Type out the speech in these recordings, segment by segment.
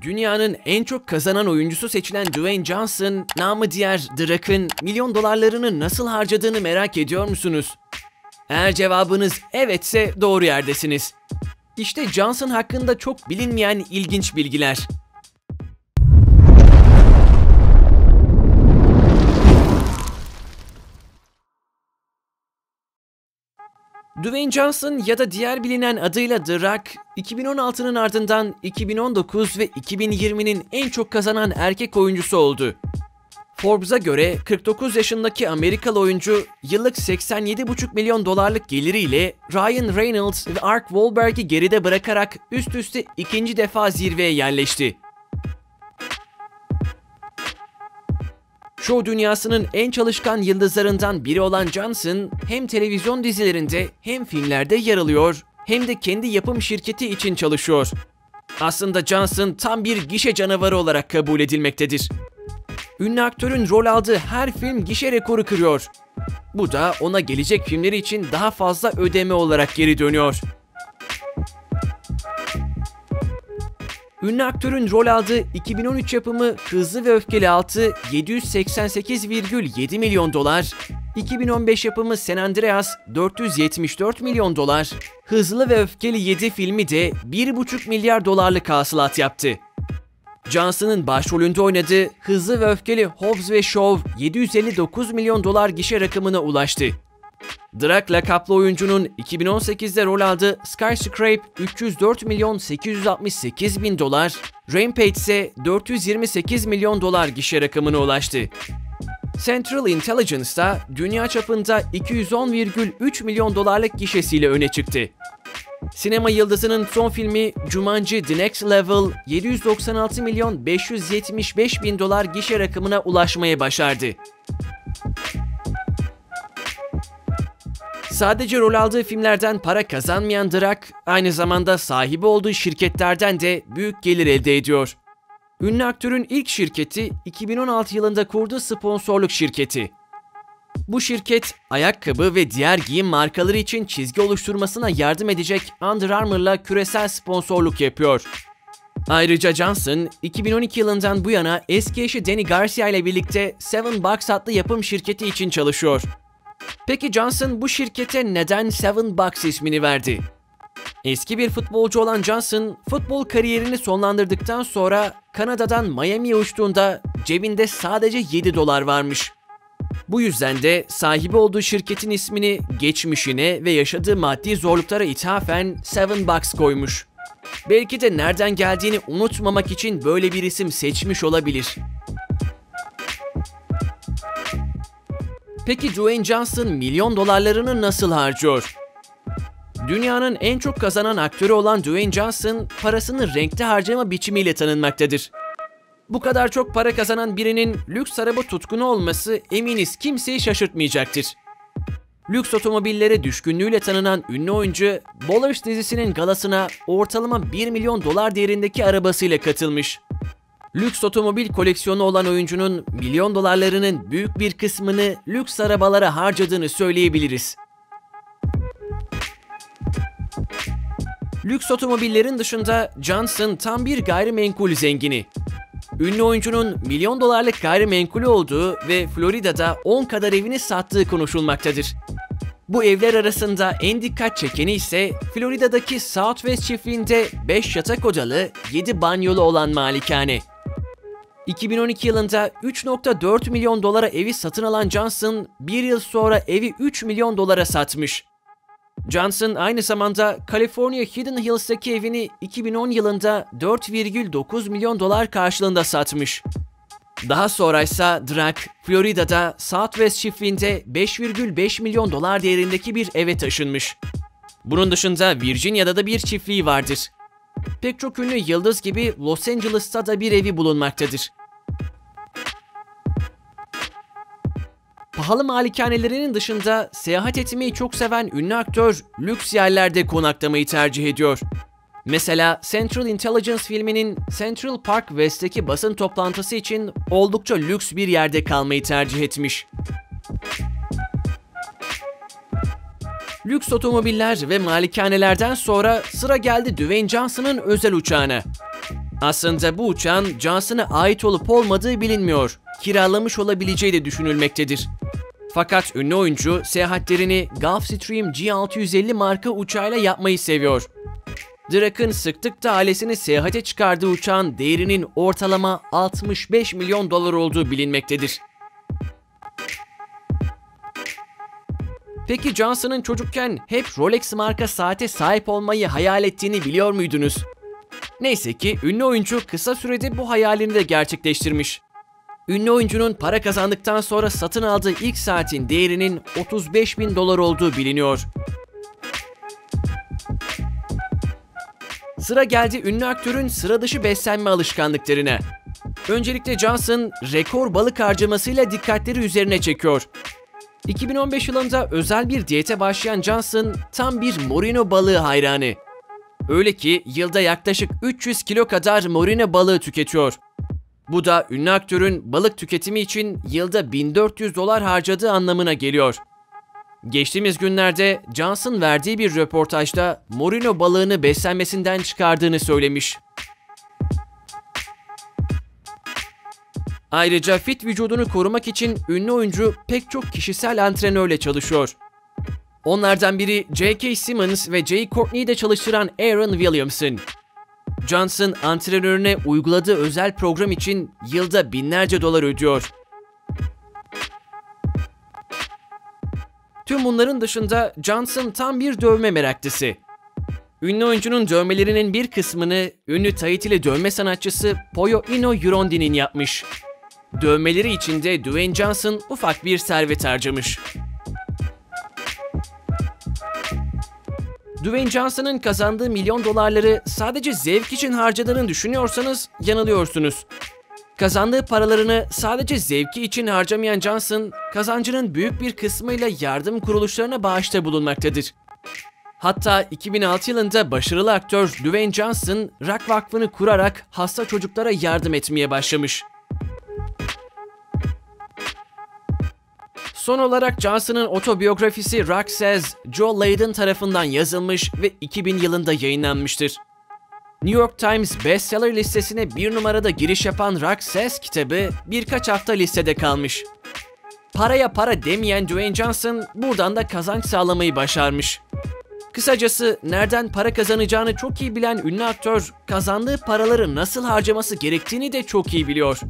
Dünyanın en çok kazanan oyuncusu seçilen Dwayne Johnson, namı diğer Rock'ın milyon dolarlarını nasıl harcadığını merak ediyor musunuz? Eğer cevabınız evetse doğru yerdesiniz. İşte Johnson hakkında çok bilinmeyen ilginç bilgiler. Dwayne Johnson ya da diğer bilinen adıyla The Rock, 2016'nın ardından 2019 ve 2020'nin en çok kazanan erkek oyuncusu oldu. Forbes'a göre 49 yaşındaki Amerikalı oyuncu yıllık 87,5 milyon dolarlık geliriyle Ryan Reynolds ve Mark Wahlberg'i geride bırakarak üst üste ikinci defa zirveye yerleşti. Show dünyasının en çalışkan yıldızlarından biri olan Johnson hem televizyon dizilerinde hem filmlerde yer alıyor hem de kendi yapım şirketi için çalışıyor. Aslında Johnson tam bir gişe canavarı olarak kabul edilmektedir. Ünlü aktörün rol aldığı her film gişe rekoru kırıyor. Bu da ona gelecek filmleri için daha fazla ödeme olarak geri dönüyor. Ünlü aktörün rol aldığı 2013 yapımı Hızlı ve Öfkeli 6 788,7 milyon dolar, 2015 yapımı San Andreas 474 milyon dolar, Hızlı ve Öfkeli 7 filmi de 1,5 milyar dolarlık hasılat yaptı. Johnson'ın başrolünde oynadığı Hızlı ve Öfkeli Hobbs ve Shaw 759 milyon dolar gişe rakamına ulaştı. Drak lakaplı oyuncunun 2018'de rol aldığı Skyscrape 304 milyon 868 bin dolar, Rampage ise 428 milyon dolar gişe rakamına ulaştı. Central Intelligence'da dünya çapında 210,3 milyon dolarlık gişesiyle öne çıktı. Sinema yıldızının son filmi Jumanji The Next Level 796 milyon 575 bin dolar gişe rakamına ulaşmayı başardı. Sadece rol aldığı filmlerden para kazanmayan Drak, aynı zamanda sahibi olduğu şirketlerden de büyük gelir elde ediyor. Ünlü aktörün ilk şirketi 2016 yılında kurduğu sponsorluk şirketi. Bu şirket ayakkabı ve diğer giyim markaları için çizgi oluşturmasına yardım edecek Under Armour'la küresel sponsorluk yapıyor. Ayrıca Johnson, 2012 yılından bu yana eski eşi Danny Garcia ile birlikte Seven Bucks adlı yapım şirketi için çalışıyor. Peki Johnson bu şirkete neden Seven Bucks ismini verdi? Eski bir futbolcu olan Johnson, futbol kariyerini sonlandırdıktan sonra Kanada'dan Miami'ye uçtuğunda cebinde sadece 7 dolar varmış. Bu yüzden de sahibi olduğu şirketin ismini geçmişine ve yaşadığı maddi zorluklara ithafen Seven Bucks koymuş. Belki de nereden geldiğini unutmamak için böyle bir isim seçmiş olabilir. Peki Dwayne Johnson milyon dolarlarını nasıl harcıyor? Dünyanın en çok kazanan aktörü olan Dwayne Johnson parasını renkli harcama biçimiyle tanınmaktadır. Bu kadar çok para kazanan birinin lüks araba tutkunu olması eminiz kimseyi şaşırtmayacaktır. Lüks otomobillere düşkünlüğüyle tanınan ünlü oyuncu, Ballers dizisinin galasına ortalama 1 milyon dolar değerindeki arabasıyla katılmış. Lüks otomobil koleksiyonu olan oyuncunun milyon dolarlarının büyük bir kısmını lüks arabalara harcadığını söyleyebiliriz. Lüks otomobillerin dışında Johnson tam bir gayrimenkul zengini. Ünlü oyuncunun milyon dolarlık gayrimenkulü olduğu ve Florida'da 10 kadar evini sattığı konuşulmaktadır. Bu evler arasında en dikkat çekeni ise Florida'daki Southwest çiftliğinde 5 yatak odalı, 7 banyolu olan malikane. 2012 yılında 3.4 milyon dolara evi satın alan Johnson, bir yıl sonra evi 3 milyon dolara satmış. Johnson aynı zamanda California Hidden Hills'taki evini 2010 yılında 4,9 milyon dolar karşılığında satmış. Daha sonra ise Drak, Florida'da Southwest çiftliğinde 5,5 milyon dolar değerindeki bir eve taşınmış. Bunun dışında Virginia'da da bir çiftliği vardır. Pek çok ünlü yıldız gibi Los Angeles'ta da bir evi bulunmaktadır. Pahalı malikanelerinin dışında seyahat etmeyi çok seven ünlü aktör lüks yerlerde konaklamayı tercih ediyor. Mesela Central Intelligence filminin Central Park West'teki basın toplantısı için oldukça lüks bir yerde kalmayı tercih etmiş. Lüks otomobiller ve malikanelerden sonra sıra geldi Dwayne Johnson'ın özel uçağına. Aslında bu uçağın Johnson'a ait olup olmadığı bilinmiyor. Kiralamış olabileceği de düşünülmektedir. Fakat ünlü oyuncu seyahatlerini Gulfstream G650 marka uçağıyla yapmayı seviyor. Drak'ın sıklıkla ailesini seyahate çıkardığı uçağın değerinin ortalama 65 milyon dolar olduğu bilinmektedir. Peki Johnson'ın çocukken hep Rolex marka saate sahip olmayı hayal ettiğini biliyor muydunuz? Neyse ki ünlü oyuncu kısa sürede bu hayalini de gerçekleştirmiş. Ünlü oyuncunun para kazandıktan sonra satın aldığı ilk saatin değerinin 35 bin dolar olduğu biliniyor. Sıra geldi ünlü aktörün sıra dışı beslenme alışkanlıklarına. Öncelikle Johnson rekor balık harcamasıyla dikkatleri üzerine çekiyor. 2015 yılında özel bir diyete başlayan Johnson tam bir morino balığı hayranı. Öyle ki yılda yaklaşık 300 kilo kadar morino balığı tüketiyor. Bu da ünlü aktörün balık tüketimi için yılda 1400 dolar harcadığı anlamına geliyor. Geçtiğimiz günlerde Johnson verdiği bir röportajda morino balığını beslenmesinden çıkardığını söylemiş. Ayrıca fit vücudunu korumak için ünlü oyuncu pek çok kişisel antrenörle çalışıyor. Onlardan biri J.K. Simmons ve Jay Courtney'i de çalıştıran Aaron Williamson. Johnson antrenörüne uyguladığı özel program için yılda binlerce dolar ödüyor. Tüm bunların dışında Johnson tam bir dövme meraklısı. Ünlü oyuncunun dövmelerinin bir kısmını ünlü Tahitili dövme sanatçısı Poyo Ino Yurondi'nin yapmış. Dövmeleri içinde Dwayne Johnson ufak bir servet harcamış. Dwayne Johnson'ın kazandığı milyon dolarları sadece zevk için harcadığını düşünüyorsanız yanılıyorsunuz. Kazandığı paralarını sadece zevki için harcamayan Johnson, kazancının büyük bir kısmıyla yardım kuruluşlarına bağışta bulunmaktadır. Hatta 2006 yılında başarılı aktör Dwayne Johnson, Rock Vakfı'nı kurarak hasta çocuklara yardım etmeye başlamış. Son olarak Johnson'ın otobiyografisi Rock Says, Joe Layden tarafından yazılmış ve 2000 yılında yayınlanmıştır. New York Times bestseller listesine bir numarada giriş yapan Rock Says kitabı birkaç hafta listede kalmış. Paraya para demeyen Dwayne Johnson buradan da kazanç sağlamayı başarmış. Kısacası nereden para kazanacağını çok iyi bilen ünlü aktör kazandığı paraları nasıl harcaması gerektiğini de çok iyi biliyor.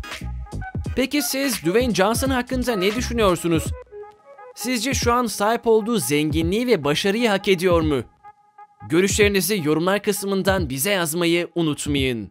Peki siz Dwayne Johnson hakkında ne düşünüyorsunuz? Sizce şu an sahip olduğu zenginliği ve başarıyı hak ediyor mu? Görüşlerinizi yorumlar kısmından bize yazmayı unutmayın.